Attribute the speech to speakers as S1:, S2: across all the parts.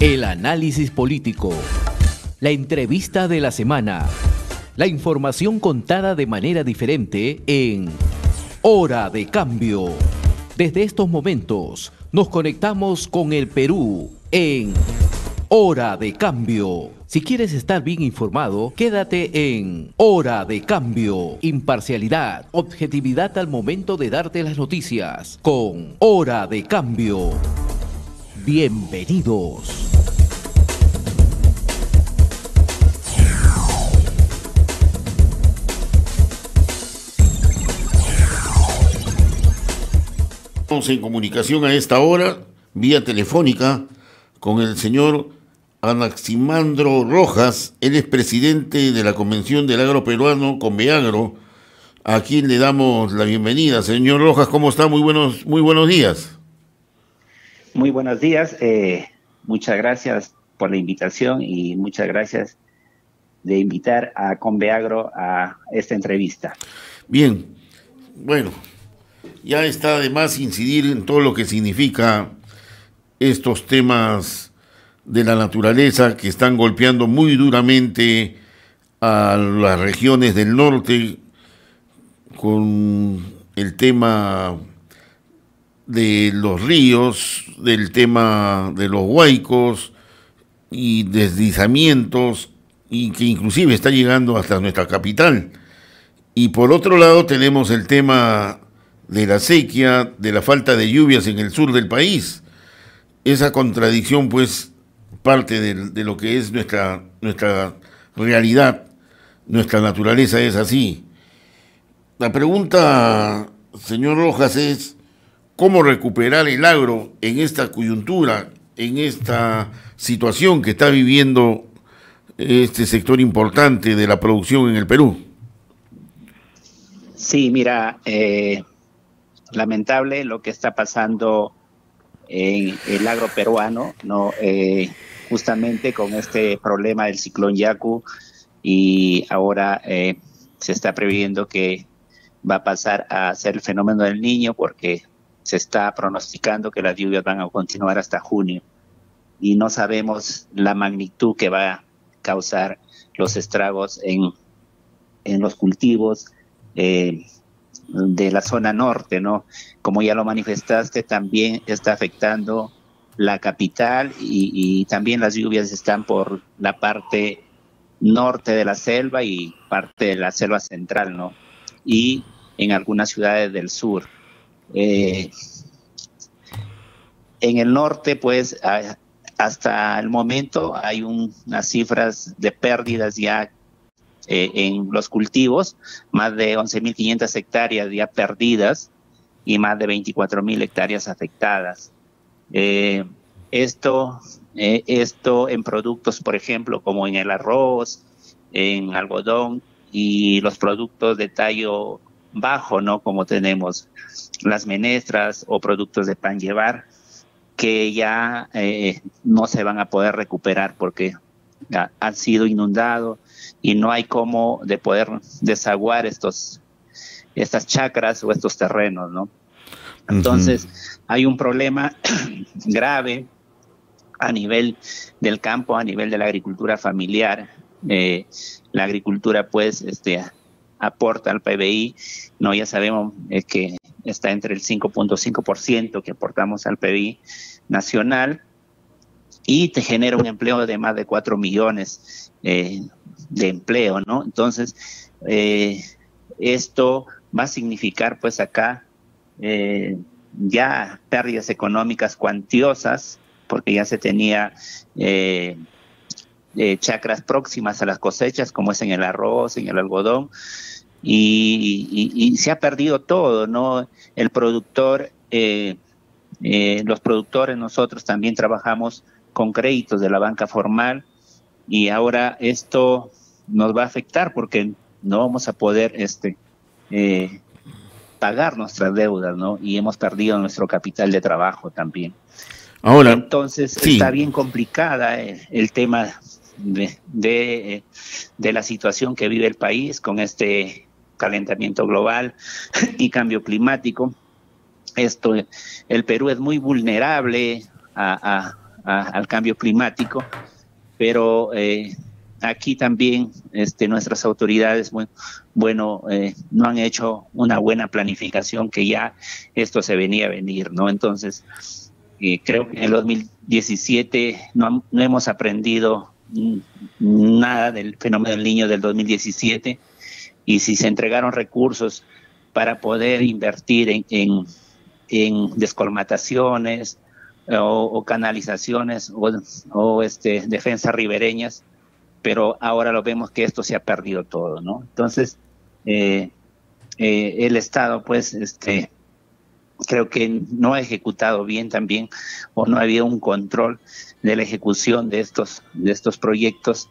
S1: El análisis político. La entrevista de la semana. La información contada de manera diferente en Hora de Cambio. Desde estos momentos nos conectamos con el Perú en Hora de Cambio. Si quieres estar bien informado, quédate en Hora de Cambio. Imparcialidad, objetividad al momento de darte las noticias con Hora de Cambio. Bienvenidos.
S2: Estamos en comunicación a esta hora, vía telefónica, con el señor Anaximandro Rojas, él es presidente de la Convención del Agro Peruano, Conveagro, a quien le damos la bienvenida. Señor Rojas, ¿cómo está? Muy buenos, muy buenos días.
S3: Muy buenos días, eh, muchas gracias por la invitación y muchas gracias de invitar a Conveagro a esta entrevista.
S2: Bien, bueno, ya está de más incidir en todo lo que significa estos temas de la naturaleza que están golpeando muy duramente a las regiones del norte con el tema de los ríos, del tema de los huaicos y deslizamientos y que inclusive está llegando hasta nuestra capital. Y por otro lado tenemos el tema de la sequía, de la falta de lluvias en el sur del país. Esa contradicción pues parte de, de lo que es nuestra, nuestra realidad, nuestra naturaleza es así. La pregunta, señor Rojas, es cómo recuperar el agro en esta coyuntura, en esta situación que está viviendo este sector importante de la producción en el Perú.
S3: Sí, mira, eh, lamentable lo que está pasando en el agro peruano, ¿no? Eh, justamente con este problema del ciclón Yaku y ahora eh, se está previendo que va a pasar a ser el fenómeno del niño porque se está pronosticando que las lluvias van a continuar hasta junio y no sabemos la magnitud que va a causar los estragos en, en los cultivos eh, de la zona norte, ¿no? Como ya lo manifestaste, también está afectando la capital y, y también las lluvias están por la parte norte de la selva y parte de la selva central, ¿no? Y en algunas ciudades del sur. Eh, en el norte, pues, hasta el momento hay unas cifras de pérdidas ya eh, en los cultivos, más de 11.500 hectáreas ya perdidas y más de 24.000 hectáreas afectadas. Eh, esto, esto en productos, por ejemplo, como en el arroz, en algodón y los productos de tallo bajo, ¿no? Como tenemos las menestras o productos de pan llevar, que ya eh, no se van a poder recuperar porque ya han sido inundados y no hay cómo de poder desaguar estos estas chacras o estos terrenos, ¿no? Entonces, hay un problema grave a nivel del campo, a nivel de la agricultura familiar. Eh, la agricultura, pues, este, aporta al PBI, no ya sabemos eh, que está entre el 5.5% que aportamos al PBI nacional y te genera un empleo de más de 4 millones eh, de empleo, ¿no? Entonces, eh, esto va a significar pues acá eh, ya pérdidas económicas cuantiosas, porque ya se tenía eh, eh, chacras próximas a las cosechas, como es en el arroz, en el algodón, y, y, y se ha perdido todo, ¿no? El productor, eh, eh, los productores, nosotros también trabajamos con créditos de la banca formal y ahora esto nos va a afectar porque no vamos a poder este eh, pagar nuestras deudas, ¿no? Y hemos perdido nuestro capital de trabajo también.
S2: Ahora,
S3: Entonces
S2: sí.
S3: está bien complicada el, el tema de, de, la situación que vive el país con este calentamiento global y cambio climático. Esto, el Perú es muy vulnerable a, al cambio climático, pero eh, aquí también este, nuestras autoridades, bueno, eh, no han hecho una buena planificación que ya esto se venía a venir, ¿no? Entonces, eh, creo que en el 2017 no, no hemos aprendido nada del fenómeno del niño del 2017 y si se entregaron recursos para poder invertir en, en, en descolmataciones o, canalizaciones o, o, este, defensas ribereñas, pero ahora lo vemos que esto se ha perdido todo, ¿no? Entonces, eh, eh, el Estado, pues, este, creo que no ha ejecutado bien también o no ha habido un control de la ejecución de estos de estos proyectos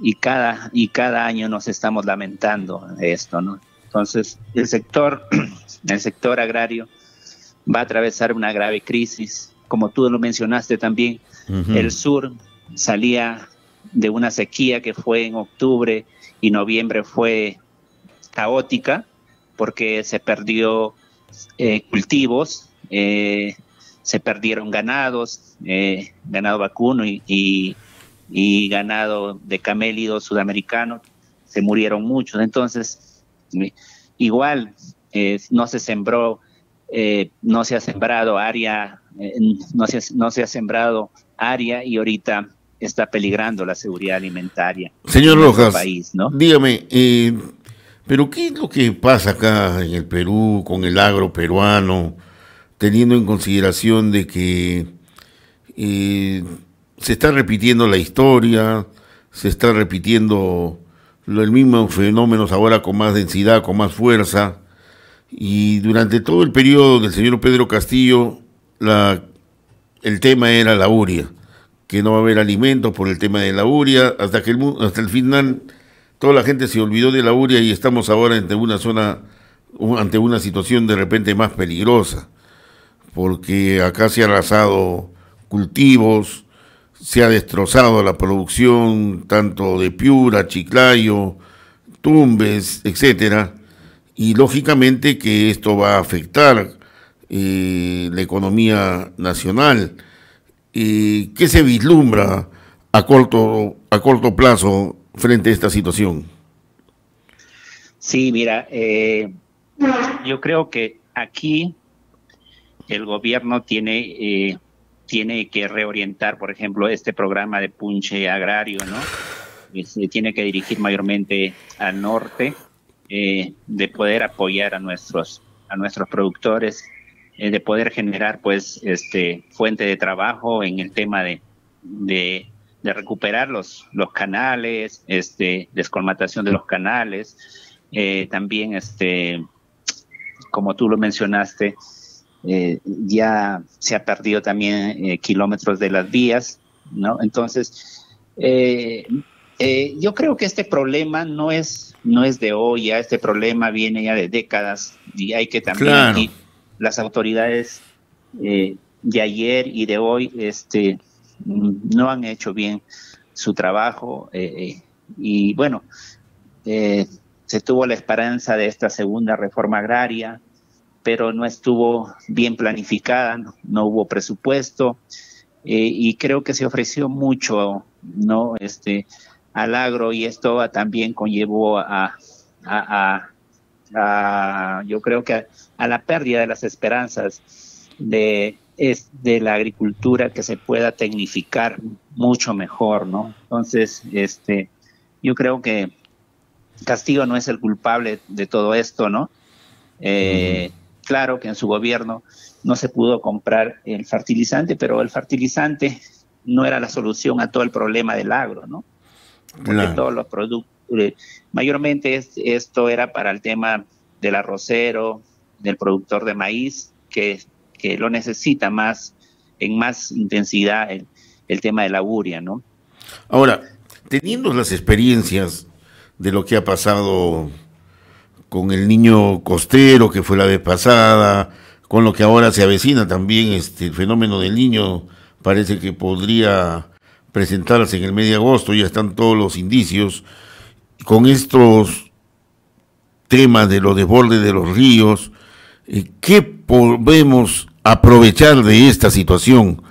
S3: y cada y cada año nos estamos lamentando de esto, ¿no? Entonces, el sector el sector agrario va a atravesar una grave crisis, como tú lo mencionaste también. El sur salía de una sequía que fue en octubre y noviembre fue caótica porque se perdió eh, cultivos, eh, se perdieron ganados, eh, ganado vacuno y, y, ganado de camélido sudamericano, se murieron muchos. Entonces, igual no se sembró, no se ha sembrado área, no, se, no se ha sembrado área y ahorita está peligrando la seguridad alimentaria.
S2: Señor Rojas, país, ¿no? dígame, eh, pero ¿qué es lo que pasa acá en el Perú con el agro peruano, teniendo en consideración de que eh, se está repitiendo la historia, se está repitiendo los mismos fenómenos ahora con más densidad, con más fuerza, y durante todo el periodo del señor Pedro Castillo, el tema era la uria que no va a haber alimentos por el tema de la uria, hasta que el, hasta el final toda la gente se olvidó de la uria y estamos ahora ante una zona, ante una situación de repente más peligrosa, porque acá se ha arrasado cultivos, se ha destrozado la producción tanto de Piura, Chiclayo, Tumbes, etcétera, y lógicamente que esto va a afectar eh, la economía nacional. Y ¿Qué se vislumbra a corto, a corto plazo frente a esta situación?
S3: Sí, mira, eh, yo creo que aquí el gobierno tiene, eh, tiene que reorientar, por ejemplo, este programa de punche agrario, ¿no? Se tiene que dirigir mayormente al norte, eh, de poder apoyar a nuestros, a nuestros productores eh, de poder generar pues este fuente de trabajo en el tema de, de, recuperar los, los canales, este, descolmatación de los canales, eh, también este, como tú lo mencionaste, eh, ya se ha perdido también kilómetros de las vías, ¿no? Entonces, yo creo que este problema no es, no es de hoy, ya este problema viene ya de décadas y hay que también las autoridades eh, de ayer y de hoy este, no han hecho bien su trabajo eh, eh, y bueno, se tuvo la esperanza de esta segunda reforma agraria, pero no estuvo bien planificada, no, hubo presupuesto y creo que se ofreció mucho no este al agro y esto también conllevó a yo creo que a, la pérdida de las esperanzas de, es, de la agricultura que se pueda tecnificar mucho mejor, ¿no? Entonces, este, yo creo que Castillo no es el culpable de todo esto, ¿no? Eh, claro que en su gobierno no se pudo comprar el fertilizante, pero el fertilizante no era la solución a todo el problema del agro, ¿no? Porque todos los productos mayormente esto era para el tema del arrocero, del productor de maíz, que, que lo necesita más, en más intensidad el, tema de la uria, ¿no?
S2: Ahora, teniendo las experiencias de lo que ha pasado con el niño costero que fue la vez pasada, con lo que ahora se avecina también, este, el fenómeno del niño parece que podría presentarse en el mes de agosto, ya están todos los indicios, con estos temas de los desbordes de los ríos, eh, ¿qué podemos aprovechar de esta situación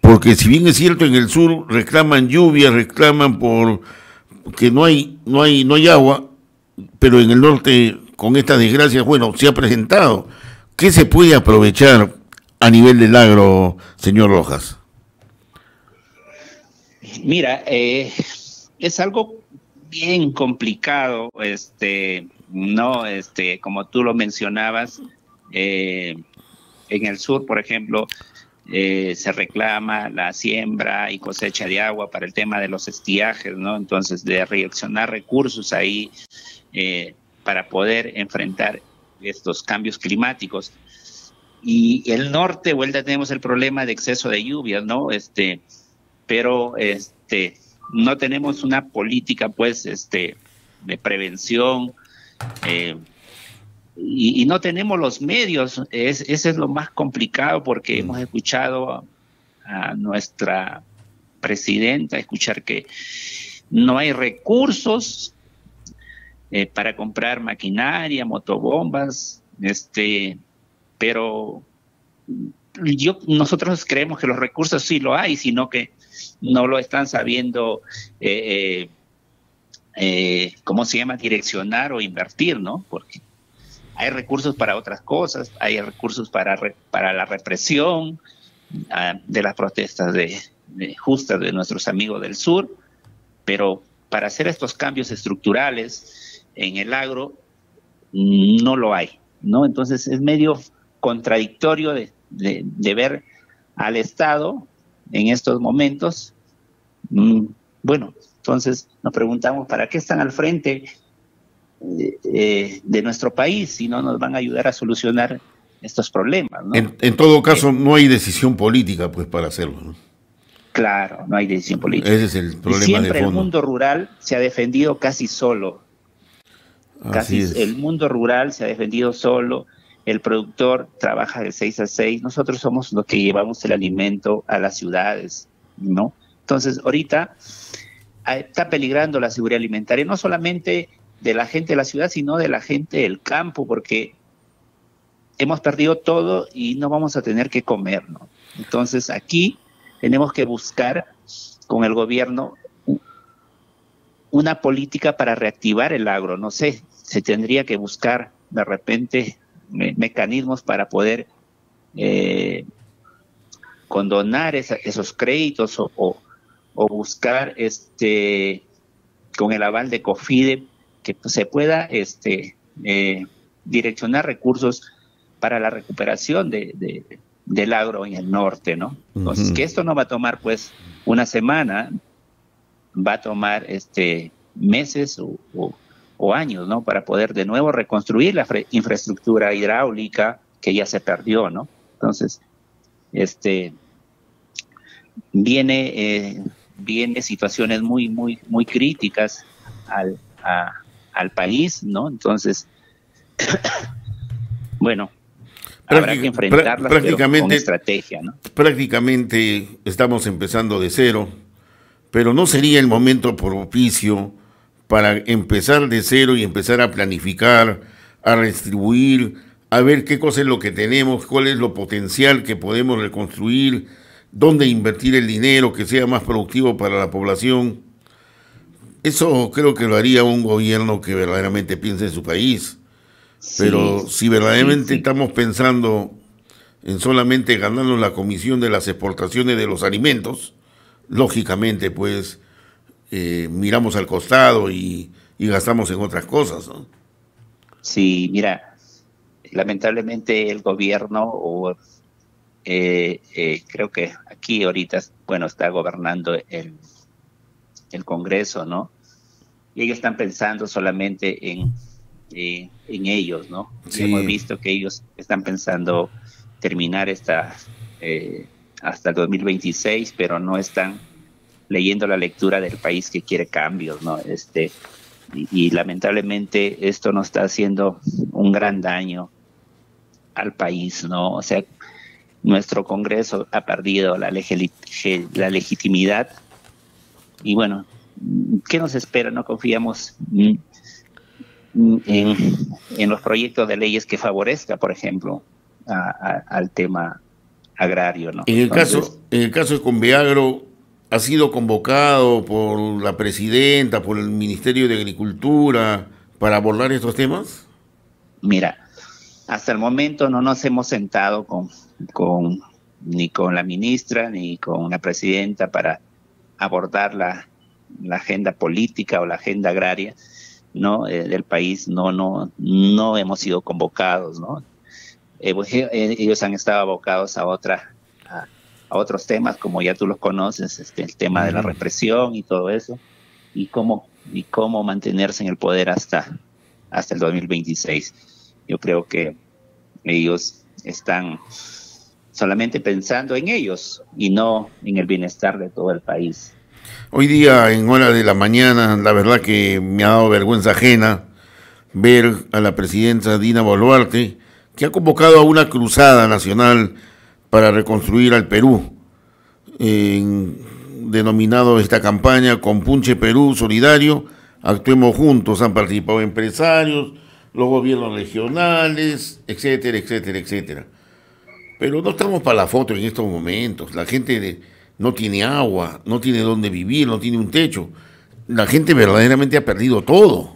S2: Porque si bien es cierto en el sur reclaman lluvia, reclaman por que no hay no hay no hay agua, pero en el norte con esta desgracia, bueno, se ha presentado. ¿Qué se puede aprovechar a nivel del agro, señor Rojas?
S3: Mira, eh, es algo bien complicado, este, no, este, como tú lo mencionabas, eh, en el sur, por ejemplo, eh, se reclama la siembra y cosecha de agua para el tema de los estiajes, ¿no? Entonces, de reaccionar recursos ahí eh, para poder enfrentar estos cambios climáticos. Y el norte, vuelta, tenemos el problema de exceso de lluvias, ¿no? Este, pero este, no tenemos una política, pues, este, de prevención. Eh, y, no tenemos los medios. Es, ese es lo más complicado porque hemos escuchado a, nuestra presidenta escuchar que no hay recursos eh, para comprar maquinaria, motobombas, este, pero yo, nosotros creemos que los recursos sí lo hay, sino que no lo están sabiendo, eh, eh, ¿cómo se llama?, direccionar o invertir, ¿no? Porque hay recursos para otras cosas, hay recursos para, para la represión ah, de las protestas de, justas de nuestros amigos del sur, pero para hacer estos cambios estructurales en el agro no lo hay, ¿no? Entonces es medio contradictorio de, de, ver al Estado en estos momentos. Mm, bueno, entonces nos preguntamos, ¿para qué están al frente eh, de nuestro país si no nos van a ayudar a solucionar estos problemas.
S2: En, todo caso, eh, no hay decisión política pues para hacerlo.
S3: Claro, no hay decisión política.
S2: Ese es el problema.
S3: siempre el mundo rural se ha defendido casi solo. Casi el mundo rural se ha defendido solo. El productor trabaja de 6 a 6. Nosotros somos los que llevamos el alimento a las ciudades, ¿no? Entonces, ahorita ah, está peligrando la seguridad alimentaria, no solamente de la gente de la ciudad, sino de la gente del campo, porque hemos perdido todo y no vamos a tener que comer, ¿no? Entonces aquí tenemos que buscar con el gobierno una política para reactivar el agro, no sé, se tendría que buscar de repente mecanismos para poder eh, condonar esos créditos o, o, buscar este con el aval de COFIDE que se pueda este, eh, direccionar recursos para la recuperación de, del agro en el norte, ¿no? Entonces, que esto no va a tomar pues una semana, va a tomar este meses o, años, ¿no? Para poder de nuevo reconstruir la infraestructura hidráulica que ya se perdió, ¿no? Entonces, este viene eh, viene situaciones muy muy muy críticas al, a, al país, ¿no? Entonces, bueno, habrá que enfrentarlas prácticamente, con estrategia, ¿no?
S2: Prácticamente estamos empezando de cero, pero no sería el momento propicio para empezar de cero y empezar a planificar, a redistribuir, a ver qué cosa es lo que tenemos, cuál es lo potencial que podemos reconstruir, dónde invertir el dinero que sea más productivo para la población. Eso creo que lo haría un gobierno que verdaderamente piense en su país. Pero si verdaderamente estamos pensando en solamente ganarnos la comisión de las exportaciones de los alimentos, lógicamente pues eh, miramos al costado y, gastamos en otras cosas. ¿no?
S3: Sí, mira, lamentablemente el gobierno, o, eh, eh, creo que aquí ahorita, bueno, está gobernando el el Congreso, ¿no? Y ellos están pensando solamente en, eh, en ellos, ¿no? hemos visto que ellos están pensando terminar esta eh, hasta el 2026, pero no están leyendo la lectura del país que quiere cambios, ¿no? Este, y, lamentablemente esto nos está haciendo un gran daño al país, ¿no? O sea, nuestro Congreso ha perdido la, la legitimidad y bueno, ¿qué nos espera? No confiamos en, los proyectos de leyes que favorezca, por ejemplo, al tema agrario. ¿no?
S2: En el, caso, en el caso de Conveagro, ¿ha sido convocado por la presidenta, por el Ministerio de Agricultura para abordar estos temas?
S3: Mira, hasta el momento no nos hemos sentado con, con ni con la ministra ni con la presidenta para abordar la, la agenda política o la agenda agraria no eh, del país no no no hemos sido convocados no eh, pues, eh, ellos han estado abocados a otra a, otros temas como ya tú los conoces este el tema de la represión y todo eso y cómo y cómo mantenerse en el poder hasta hasta el 2026 yo creo que ellos están solamente pensando en ellos y no en el bienestar de todo el país.
S2: Hoy día, en hora de la mañana, la verdad que me ha dado vergüenza ajena ver a la presidenta Dina Boluarte, que ha convocado a una cruzada nacional para reconstruir al Perú, denominado esta campaña Compunche Perú Solidario, actuemos juntos, han participado empresarios, los gobiernos regionales, etcétera, etcétera, etcétera. Pero no estamos para la foto en estos momentos. La gente no tiene agua, no tiene dónde vivir, no tiene un techo. La gente verdaderamente ha perdido todo.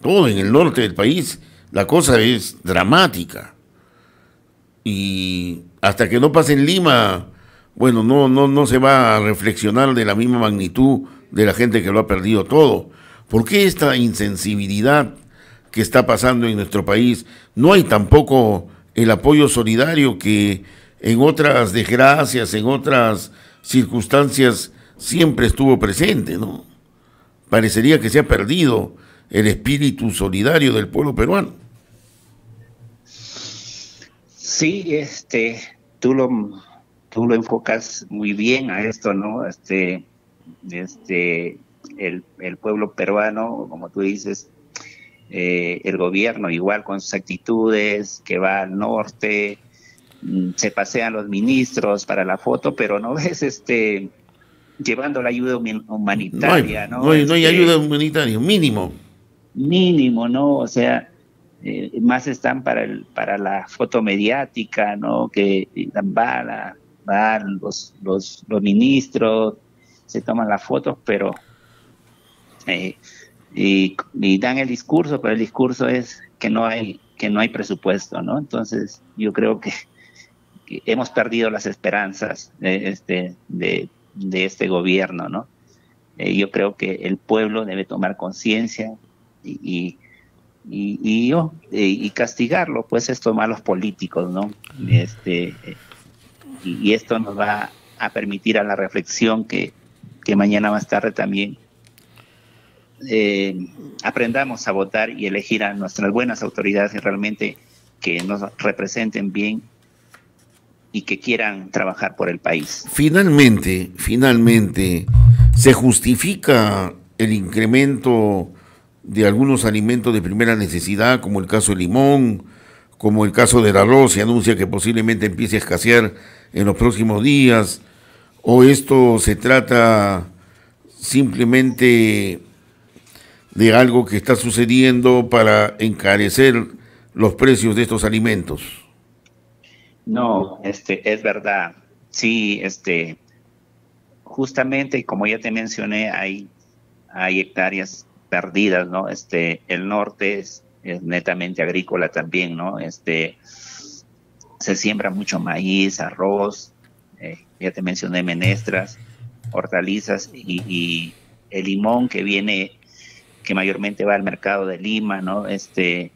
S2: Todo en el norte del país. La cosa es dramática. Y hasta que no pase en Lima, bueno, no, no, no se va a reflexionar de la misma magnitud de la gente que lo ha perdido todo. ¿Por qué esta insensibilidad que está pasando en nuestro país? No hay tampoco el apoyo solidario que en otras desgracias, en otras circunstancias siempre estuvo presente, ¿no? Parecería que se ha perdido el espíritu solidario del pueblo peruano.
S3: Sí, este, tú lo, tú lo enfocas muy bien a esto, ¿no? Este, este, el, el pueblo peruano, como tú dices, eh, el gobierno igual con sus actitudes, que va al norte, mm, se pasean los ministros para la foto, pero no ves este llevando la ayuda humanitaria, ¿no?
S2: No hay, no hay, este, ayuda humanitaria, mínimo.
S3: Mínimo, ¿no? O sea, eh, más están para el, para la foto mediática, ¿no? Que van, van los, los, los ministros, se toman las fotos, pero eh, y, dan el discurso, pero el discurso es que no hay que no hay presupuesto, ¿no? Entonces yo creo que, hemos perdido las esperanzas de este de, este gobierno, ¿no? Eh, yo creo que el pueblo debe tomar conciencia y, y, y, castigarlo, pues estos malos políticos, ¿no? Este, y, esto nos va a permitir a la reflexión que, que mañana más tarde también eh, aprendamos a votar y elegir a nuestras buenas autoridades realmente que nos representen bien y que quieran trabajar por el país.
S2: Finalmente, finalmente, ¿se justifica el incremento de algunos alimentos de primera necesidad, como el caso del limón, como el caso del arroz, se anuncia que posiblemente empiece a escasear en los próximos días, o esto se trata simplemente de algo que está sucediendo para encarecer los precios de estos alimentos.
S3: No, este es verdad. Sí, este justamente como ya te mencioné, hay hay hectáreas perdidas, ¿no? Este el norte es, netamente agrícola también, ¿no? Este se siembra mucho maíz, arroz, eh, ya te mencioné menestras, hortalizas y, y el limón que viene que mayormente va al mercado de Lima, ¿no? Este,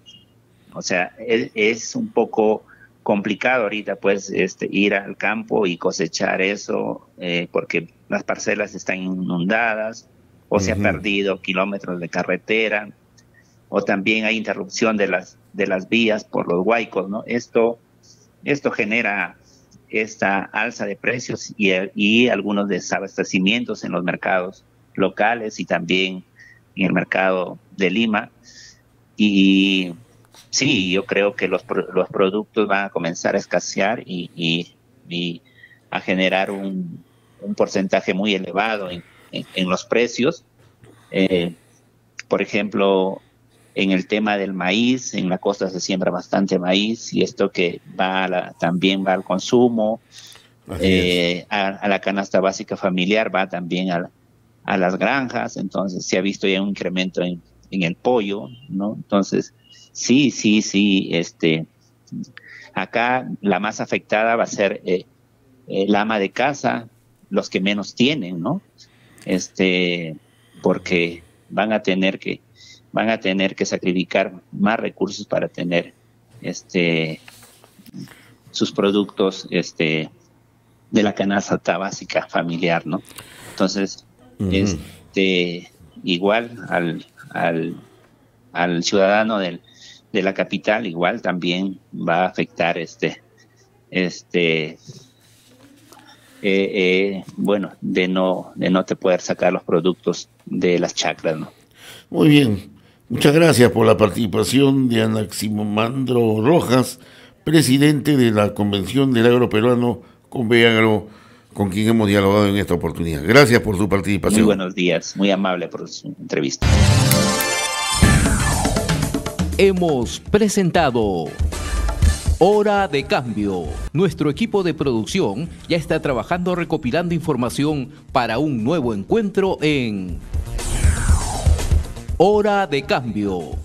S3: o sea, es, un poco complicado ahorita, pues, este, ir al campo y cosechar eso, eh, porque las parcelas están inundadas, o se ha perdido kilómetros de carretera, o también hay interrupción de las, de las vías por los huaicos, ¿no? Esto, esto genera esta alza de precios y, y algunos desabastecimientos en los mercados locales y también en el mercado de Lima. Y sí, yo creo que los, los productos van a comenzar a escasear y, y, a generar un, un, porcentaje muy elevado en, en, los precios. Eh, por ejemplo, en el tema del maíz, en la costa se siembra bastante maíz y esto que va también va al consumo, eh, a, la canasta básica familiar va también a, a, las granjas, entonces se ha visto ya un incremento en, el pollo, ¿no? Entonces, sí, sí, sí, este, acá la más afectada va a ser eh, el ama de casa, los que menos tienen, ¿no? Este, porque van a tener que van a tener que sacrificar más recursos para tener este sus productos este de la canasta básica familiar, ¿no? Entonces, este igual al, al, al ciudadano del, de la capital igual también va a afectar este este eh, eh, bueno de no de no te poder sacar los productos de las chacras no
S2: muy bien. Muchas gracias por la participación de Anaximandro Rojas presidente de la convención del agro peruano con Beagro con quien hemos dialogado en esta oportunidad. Gracias por su participación.
S3: Muy buenos días, muy amable por su entrevista.
S1: Hemos presentado Hora de Cambio. Nuestro equipo de producción ya está trabajando recopilando información para un nuevo encuentro en Hora de Cambio